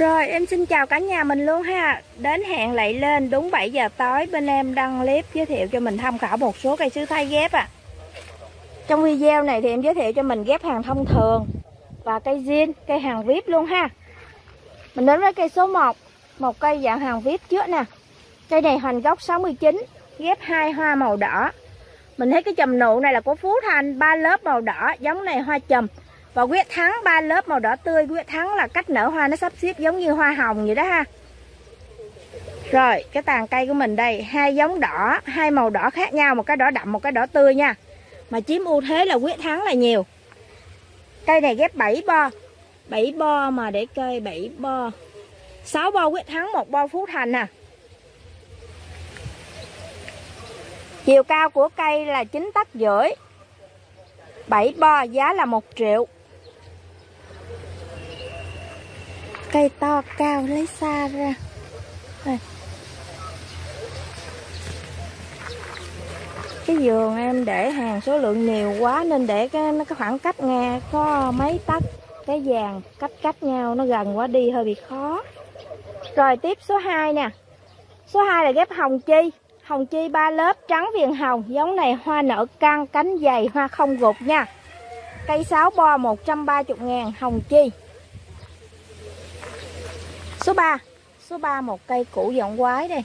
Rồi em xin chào cả nhà mình luôn ha. Đến hẹn lại lên đúng 7 giờ tối Bên em đăng clip giới thiệu cho mình tham khảo một số cây sứ thay ghép à Trong video này thì em giới thiệu cho mình ghép hàng thông thường Và cây zin, cây hàng vip luôn ha. Mình đến với cây số 1 Một cây dạng hàng vip trước nè. Cây này hình gốc 69 Ghép hai hoa màu đỏ. Mình thấy cái chùm nụ này là của Phú Thành ba lớp màu đỏ Giống này hoa chùm và quyết thắng, ba lớp màu đỏ tươi. Quyết thắng là cách nở hoa nó sắp xếp giống như hoa hồng vậy đó ha. Rồi, cái tàn cây của mình đây, hai giống đỏ, hai màu đỏ khác nhau, một cái đỏ đậm, một cái đỏ tươi nha. Mà chiếm ưu thế là quyết thắng là nhiều. Cây này ghép 7 bo 7 bo mà để cây 7 bo. 6 bo quyết thắng, một bo phú thành nè chiều cao của cây là 9 tấc rưỡi. 7 bo giá là 1 triệu. Cây to cao lấy xa ra. Đây. cái giường em để hàng số lượng nhiều quá nên để cái, nó cái khoảng cách nghe có mấy tấc. Cái vàng cách cách nhau nó gần quá đi hơi bị khó. Rồi tiếp số 2 nè. Số 2 là ghép hồng chi. Hồng chi ba lớp trắng viền hồng giống này hoa nở căng cánh dày hoa không gục nha. Cây 6 bo 130 ngàn hồng chi. Số 3 Số 3 một cây củ giọng quái đây.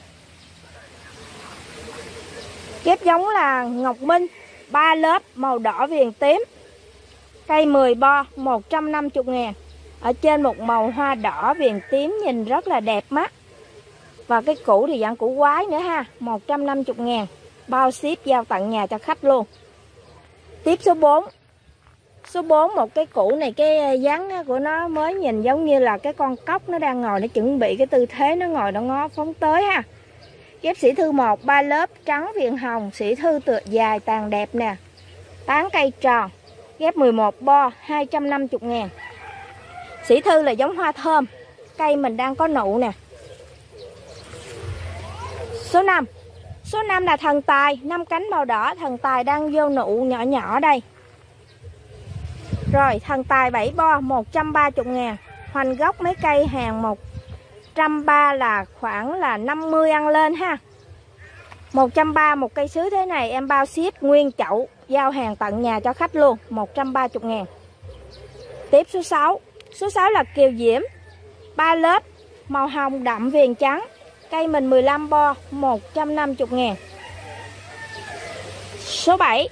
Ghép giống là Ngọc Minh, ba lớp, màu đỏ viền tím. Cây 10 bo 150 ngàn. Ở trên một màu hoa đỏ viền tím nhìn rất là đẹp mắt. Và cái củ thì dạng củ quái nữa ha 150 ngàn. Bao ship giao tận nhà cho khách luôn. Tiếp số 4 Số 4 một cái củ này cái ờ, dáng của nó mới nhìn giống như là cái con cóc nó đang ngồi nó chuẩn bị cái tư thế nó ngồi nó ngó phóng tới ha. Ghép sĩ thư 1 ba lớp trắng viền hồng, sĩ thư tựa dài tàn đẹp nè. Tán cây tròn. Ghép 11 bo 250 ngàn Sĩ thư là giống hoa thơm. Cây mình đang có nụ nè. Số 5 Số 5 là thần tài, năm cánh màu đỏ, thần tài đang vô nụ nhỏ nhỏ đây. Rồi thần tài 7 bo 130 ngàn. Hoành gốc mấy cây hàng 130 là khoảng là 50 ăn lên ha. 130 một cây sứ thế này, em bao ship nguyên chậu, Giao hàng tận nhà cho khách luôn 130 ngàn. Tiếp số 6 Số 6 là kiều diễm. 3 lớp, Màu hồng đậm viền trắng. Cây mình 15 bo 150 ngàn. Số 7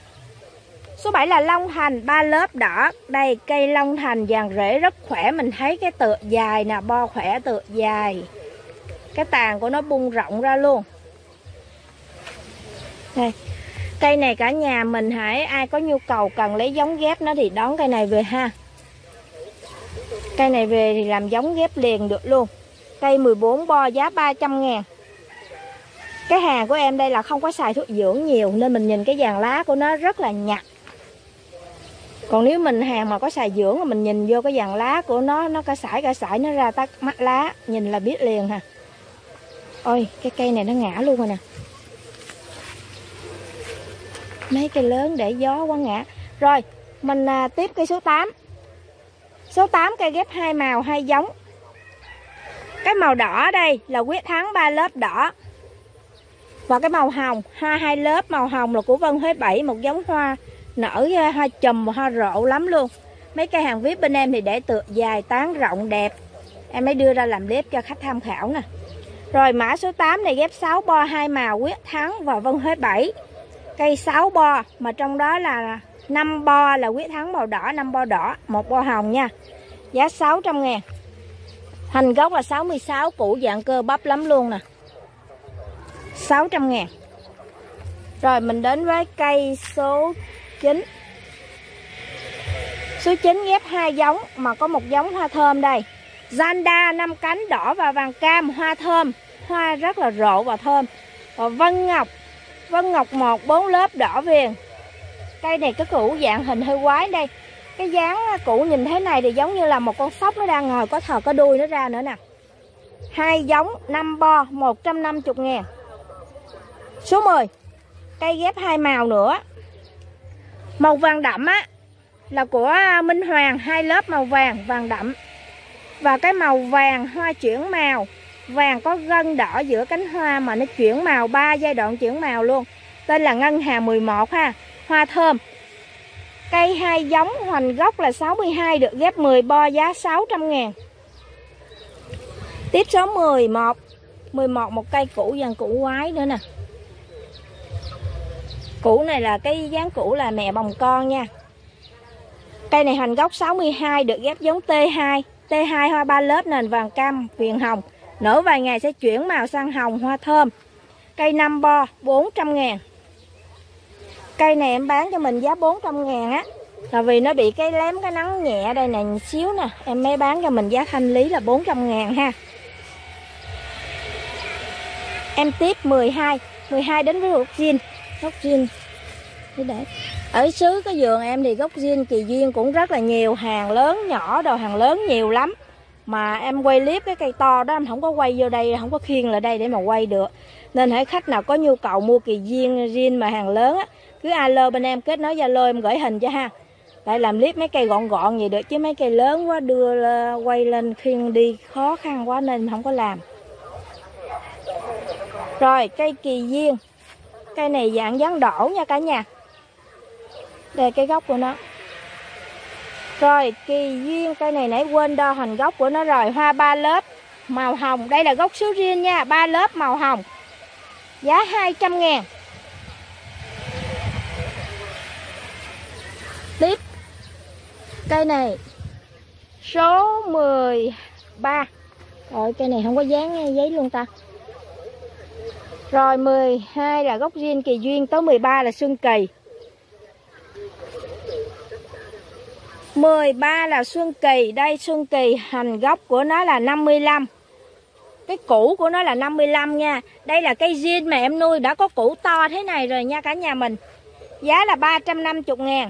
Số 7 là Long Thành, ba lớp đỏ. Đây cây Long Thành vàng rễ rất khỏe, mình thấy cái tựa dài nè, bo khỏe tựa dài. Cái tàn của nó bung rộng ra luôn. Đây. Cây này cả nhà mình hãy ai có nhu cầu cần lấy giống ghép nó thì đón cây này về ha. Cây này về thì làm giống ghép liền được luôn. Cây 14 bo giá 300 ngàn Cái hàng của em đây là không có xài thuốc dưỡng nhiều nên mình nhìn cái vàng lá của nó rất là nhạt còn nếu mình hàng mà có xài dưỡng mà mình nhìn vô cái dàn lá của nó nó cả sải cả sải nó ra tắt mắt lá nhìn là biết liền ha ôi cái cây này nó ngã luôn rồi nè. Mấy cây lớn để gió quá ngã. Rồi mình à, tiếp cây số 8 số 8 cây ghép hai màu hai giống. Cái màu đỏ đây là quyết thắng ba lớp đỏ. Và cái màu hồng hoa hai lớp màu hồng là của Vân Huế 7 một giống hoa nở hoa chùm hoa rộ lắm luôn. Mấy cây hàng vip bên em thì để tựa dài tán rộng đẹp. Em mới đưa ra làm clip cho khách tham khảo nè. Rồi mã số 8 này ghép 6 bo, hai màu, quyết thắng và vân huế 7 cây 6 bo, mà trong đó là 5 bo là quyết thắng màu đỏ 5 bo đỏ, một bo hồng nha. Giá 600 ngàn. Thành gốc là 66 củ dạng cơ bắp lắm luôn nè. 600 ngàn. Rồi mình đến với cây số 9 Số 9 ghép hai giống mà có một giống hoa thơm đây. Zanda 5 cánh đỏ và vàng cam hoa thơm. Hoa rất là rộ và thơm. Và Vân Ngọc Vân Ngọc một, bốn lớp đỏ viền. Cây này cái củ dạng hình hơi quái đây. Cái dáng củ nhìn thế này thì giống như là một con sóc nó đang ngồi có thờ có đuôi nó ra nữa nè. Hai giống 5 bo 150 ngàn. Số 10 Cây ghép hai màu nữa. Màu vàng đậm á, là của à, Minh Hoàng. Hai lớp màu vàng vàng đậm. Và cái màu vàng hoa chuyển màu. Vàng có gân đỏ giữa cánh hoa mà nó chuyển màu, ba giai đoạn chuyển màu luôn. Tên là ngân hà 11 ha, hoa thơm. Cây hai giống, hoành gốc là 62 được ghép 10 bo giá 600 ngàn. Tiếp số 11 11 một cây cũ dàn cũ quái nữa nè cũ này là cái dáng cũ là mẹ bồng con nha. Cây này hành gốc 62 được ghép giống T2 T2 hoa ba lớp, nền vàng cam, viền hồng. Nở vài ngày sẽ chuyển màu sang hồng hoa thơm. Cây 5 bo 400 ngàn. Cây này em bán cho mình giá 400 ngàn á. Là vì nó bị cái lém, cái nắng nhẹ đây này xíu nè. Em mới bán cho mình giá thanh lý là 400 ngàn ha. Em tiếp 12 12 đến với gốc jean gốc zin để, ở xứ cái vườn em thì gốc zin kỳ duyên cũng rất là nhiều, hàng lớn, nhỏ đồ, hàng lớn nhiều lắm. Mà em quay clip cái cây to đó em không có quay vô đây, không có khiên lại đây để mà quay được. Nên hãy khách nào có nhu cầu mua kỳ duyên zin mà hàng lớn á, cứ alo bên em kết nối zalo em gửi hình cho ha. Tại làm clip mấy cây gọn gọn vậy được, chứ mấy cây lớn quá đưa quay lên khiên đi khó khăn quá nên không có làm. Rồi, cây kỳ duyên cây này dạng dáng đổ nha cả nhà. Đây, cái gốc của nó. Rồi, kỳ duyên cây này nãy quên đo hình gốc của nó rồi. Hoa ba lớp, màu hồng. Đây là gốc sứ riêng nha, ba lớp màu hồng. Giá 200 ngàn. Tiếp. Cây này, số 13 rồi cây này không có dán giấy luôn ta rồi 12 là gốc riêng, kỳ duyên, tới 13 là xuân kỳ 13 là Xuân Kỳ Đây Xuân Kỳ hành gốc của nó là 55 Cái củ của nó là 55 nha. Đây là cây riêng mà em nuôi, đã có củ to thế này rồi nha cả nhà mình. Giá là 350 ngàn.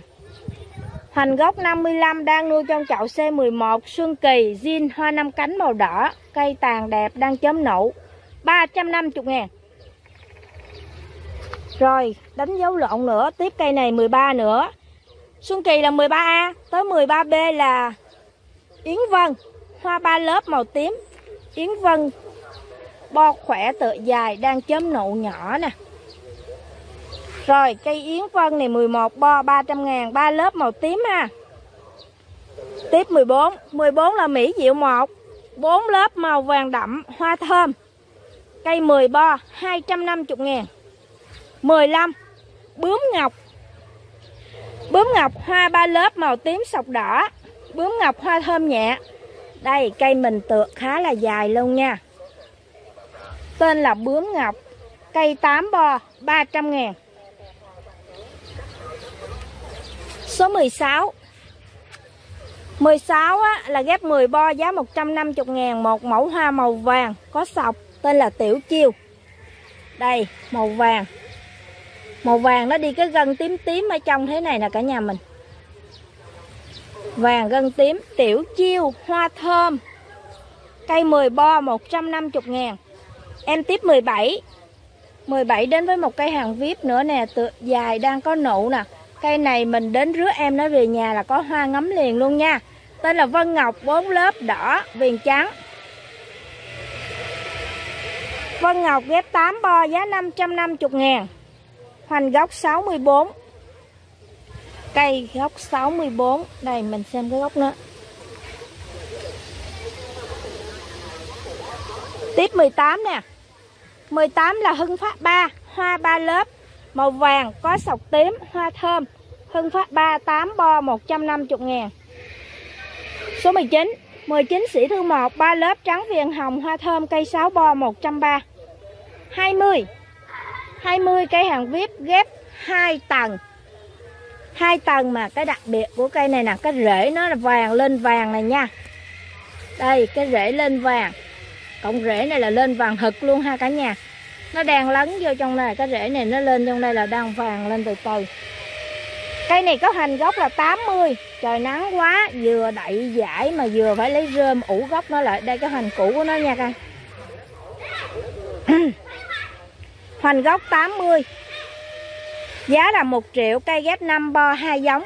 Hành gốc 55 đang nuôi trong chậu C11 Xuân Kỳ zin hoa năm cánh màu đỏ, Cây tàn đẹp, đang chấm nụ. 350 ngàn. Rồi, đánh dấu lộn nữa Tiếp cây này 13 nữa. Xuân Kỳ là 13A Tới 13B là Yến Vân. Hoa ba lớp màu tím. Yến Vân Bo khỏe tự dài, đang chấm nụ nhỏ nè. Rồi, cây Yến Vân này 11 bo 300 ngàn, ba lớp màu tím ha. Tiếp 14 14 là Mỹ Diệu 1 4 lớp màu vàng đậm, hoa thơm. Cây 10 bo 250 ngàn. 15 Bướm ngọc. Bướm ngọc hoa ba lớp màu tím sọc đỏ. Bướm ngọc hoa thơm nhẹ. Đây cây mình tược khá là dài luôn nha. Tên là bướm ngọc Cây 8 bo 300 ngàn. Số 16 16 á, là ghép 10 bo giá 150 ngàn Một mẫu hoa màu vàng có sọc Tên là Tiểu Chiêu. Đây màu vàng. Màu vàng nó đi cái gân tím tím ở trong thế này nè cả nhà mình. Vàng gân tím, Tiểu chiêu, hoa thơm. Cây 10 bo 150 ngàn. Em tiếp 17 17 đến với một cây hàng VIP nữa nè tự Dài đang có nụ nè. Cây này mình đến rứa em nó về nhà là có hoa ngắm liền luôn nha. Tên là Vân Ngọc 4 lớp đỏ, viền trắng. Vân Ngọc ghép 8 bo giá 550 ngàn. Hoành gốc 64 Cây gốc 64 Đây, mình xem cái gốc nữa Tiếp 18 nè. 18 là Hưng Phát 3 Hoa 3 lớp. Màu vàng có sọc tím, Hoa thơm. Hưng Phát 3 8 bo 150 ngàn. Số 19 19 sĩ thư 1 3 lớp, trắng viền hồng, hoa thơm, cây 6 bo 130 20 20 cây hàng VIP ghép 2 tầng. Hai tầng mà cái đặc biệt của cây này nè, cái rễ nó là vàng lên vàng này nha. Đây, cái rễ lên vàng. Cộng rễ này là lên vàng hực luôn ha cả nhà. Nó đang lấn vô trong này, cái rễ này nó lên trong đây là đang vàng lên từ từ. Cây này có hành gốc là 80 trời nắng quá, vừa đậy giải mà vừa phải lấy rơm ủ gốc nó lại. Đây cái hành cũ của nó nha coi Hoành gốc 80 Giá là 1 triệu cây ghép 5 bo hai giống.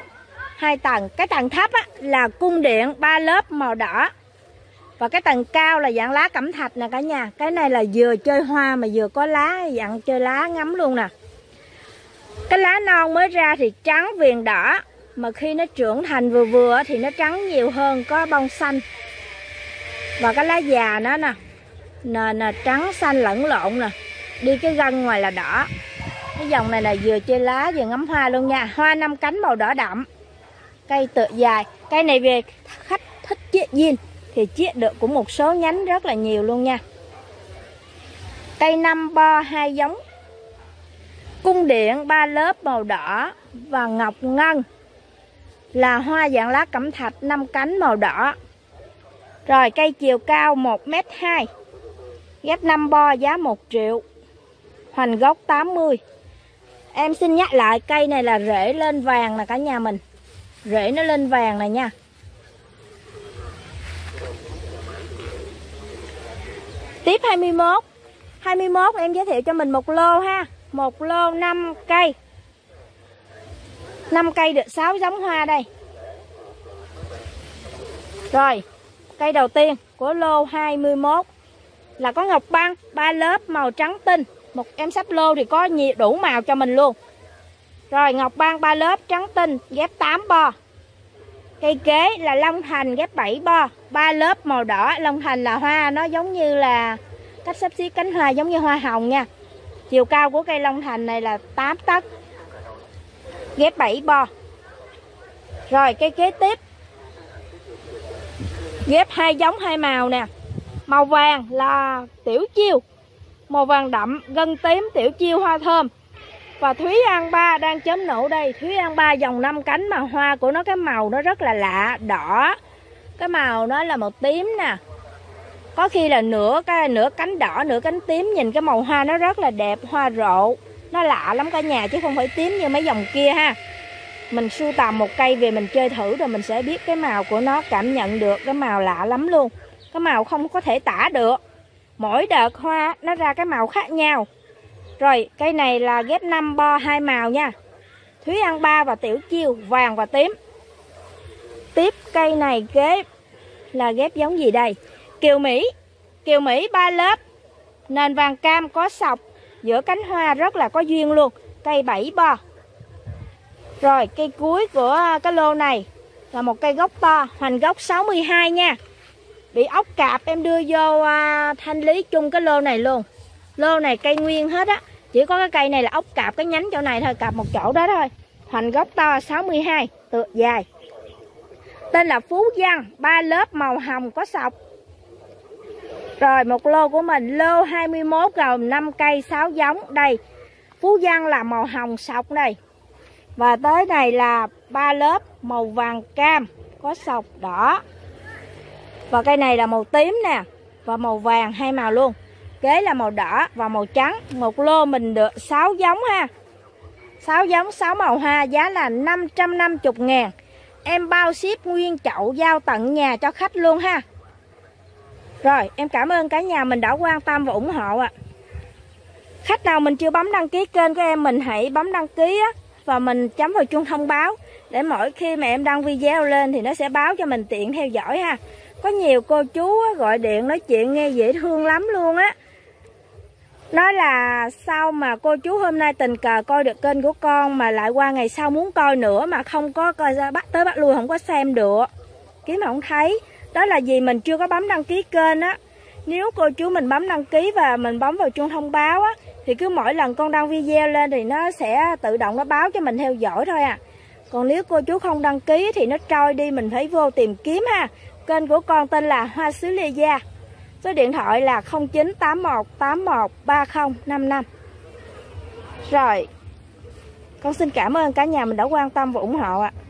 Hai tầng. Cái tầng thấp á, là cung điện ba lớp màu đỏ. Và cái tầng cao là dạng lá cẩm thạch nè cả nhà. Cái này là vừa chơi hoa mà vừa có lá dạng chơi lá ngắm luôn nè. Cái lá non mới ra thì trắng viền đỏ. Mà khi nó trưởng thành vừa vừa thì nó trắng nhiều hơn có bông xanh. Và cái lá già nó nè nền là trắng xanh lẫn lộn nè đi cái gân ngoài là đỏ. Cái dòng này là vừa chơi lá, vừa ngắm hoa luôn nha. Hoa năm cánh màu đỏ đậm. Cây tự dài. Cây này về khách thích chiết diên thì chiết được cũng một số nhánh rất là nhiều luôn nha. Cây năm bo hai giống. Cung điện, ba lớp màu đỏ và ngọc ngân. Là hoa dạng lá cẩm thạch năm cánh màu đỏ. Rồi cây chiều cao 1m2 ghép 5 bo giá 1 triệu hoành gốc 80 em xin nhắc lại, cây này là rễ lên vàng là cả nhà mình. Rễ nó lên vàng này nha. Tiếp 21 21 em giới thiệu cho mình một lô ha. Một lô 5 cây. 5 cây được 6 giống hoa đây. Rồi, cây đầu tiên của lô 21 là có ngọc băng 3 lớp màu trắng tinh một em sắp lô thì có nhiều đủ màu cho mình luôn. Rồi, ngọc ban ba lớp, trắng tinh, ghép 8 bo. Cây kế là long thành ghép 7 bo. Ba lớp màu đỏ, long thành là hoa. Nó giống như là cách sắp xếp cánh hoa, giống như hoa hồng nha. Chiều cao của cây long thành này là 8 tấc. Ghép 7 bo. Rồi, cây kế tiếp. Ghép hai giống, hai màu nè. Màu vàng là tiểu chiêu màu vàng đậm, gân tím, tiểu chiêu, hoa thơm. Và thúy an ba đang chấm nổ đây. Thúy an ba dòng năm cánh mà hoa của nó, cái màu nó rất là lạ, đỏ. Cái màu nó là màu tím nè. Có khi là nửa cái, nửa cánh đỏ, nửa cánh tím. Nhìn cái màu hoa nó rất là đẹp, hoa rộ. Nó lạ lắm cả nhà, chứ không phải tím như mấy dòng kia ha. Mình sưu tầm một cây về mình chơi thử rồi mình sẽ biết cái màu của nó, cảm nhận được cái màu lạ lắm luôn. Cái màu không có thể tả được mỗi đợt hoa nó ra cái màu khác nhau. Rồi cây này là ghép 5 bo hai màu nha. Thúy An ba và Tiểu Chiêu, vàng và tím. Tiếp cây này ghép là ghép giống gì đây? Kiều Mỹ. Kiều Mỹ ba lớp. Nền vàng cam có sọc. Giữa cánh hoa rất là có duyên luôn. Cây 7 bo. Rồi, cây cuối của cái lô này Là một cây gốc to, Hoành gốc 62 nha. Bị ốc cạp em đưa vô à, thanh lý chung cái lô này luôn. Lô này cây nguyên hết á. Chỉ có cái cây này là ốc cạp cái nhánh chỗ này thôi Cạp một chỗ đó thôi. Hoành gốc to 62 Tựa dài. Tên là Phú Văn ba lớp màu hồng có sọc. Rồi một lô của mình lô 21 gồm 5 cây 6 giống. Đây. Phú Văn là màu hồng sọc này. Và tới này là ba lớp màu vàng cam có sọc đỏ. Và cây này là màu tím nè, và màu vàng hai màu luôn. Kế là màu đỏ và màu trắng. Một lô mình được 6 giống ha. 6 giống 6 màu hoa giá là 550 ngàn Em bao ship nguyên chậu giao tận nhà cho khách luôn ha. Rồi, em cảm ơn cả nhà mình đã quan tâm và ủng hộ ạ. À. Khách nào mình chưa bấm đăng ký kênh của em, mình hãy bấm đăng ký á, và mình chấm vào chuông thông báo để mỗi khi mà em đăng video lên thì nó sẽ báo cho mình tiện theo dõi ha. Có nhiều cô chú gọi điện nói chuyện nghe dễ thương lắm luôn á. Nói là sao mà cô chú hôm nay tình cờ coi được kênh của con mà lại qua ngày sau muốn coi nữa mà không có coi ra bắt tới bắt lui không có xem được. Kiếm mà không thấy đó là vì mình chưa có bấm đăng ký kênh á nếu cô chú mình bấm đăng ký và mình bấm vào chuông thông báo á, thì cứ mỗi lần con đăng video lên thì nó sẽ tự động nó báo cho mình theo dõi thôi à còn nếu cô chú không đăng ký thì nó trôi đi, mình phải vô tìm kiếm ha. Kênh của con tên là hoa sứ lê gia. Số điện thoại là 0981 81 3055 rồi, con xin cảm ơn cả nhà mình đã quan tâm và ủng hộ ạ. à.